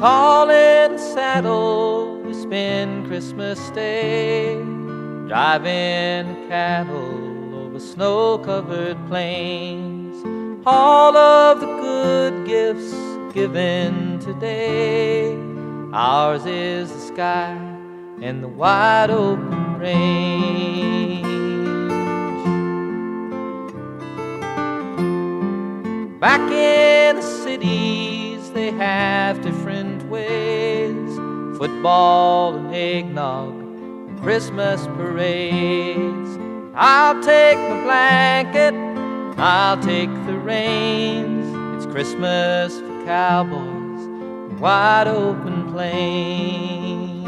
Tall in saddle, we spend Christmas Day driving cattle over snow-covered plains. All of the good gifts given today, ours is the sky and the wide open range. Back in the cities, they have different ways football and eggnog, and Christmas parades. I'll take my blanket, I'll take the reins. It's Christmas for cowboys and wide open plains.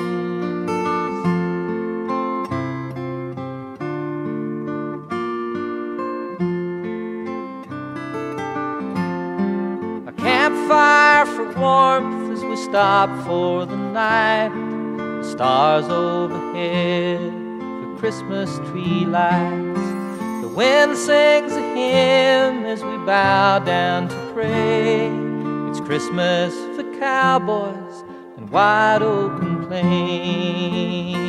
A campfire for warmth as we stop for the night. The stars overhead for Christmas tree lights. The wind sings a hymn as we bow down to pray. It's Christmas for cowboys and wide open plains.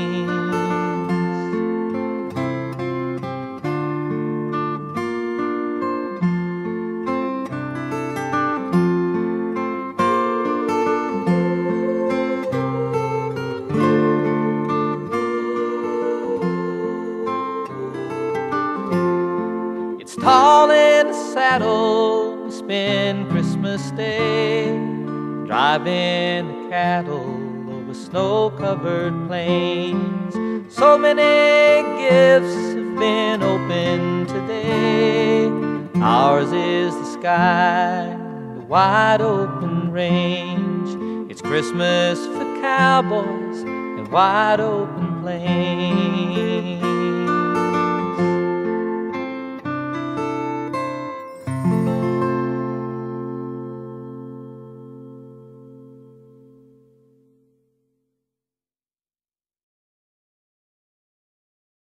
Tall in the saddle, we spend Christmas Day driving the cattle over snow-covered plains. So many gifts have been opened today. Ours is the sky, the wide open range. It's Christmas for cowboys and wide open plains.